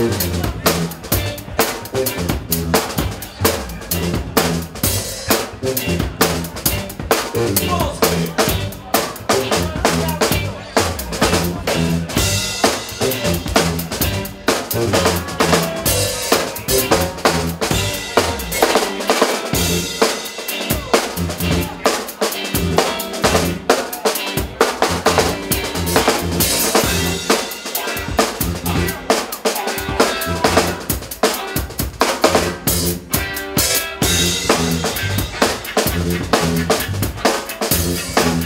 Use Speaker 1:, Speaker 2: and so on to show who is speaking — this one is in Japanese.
Speaker 1: Vamos! Thank you.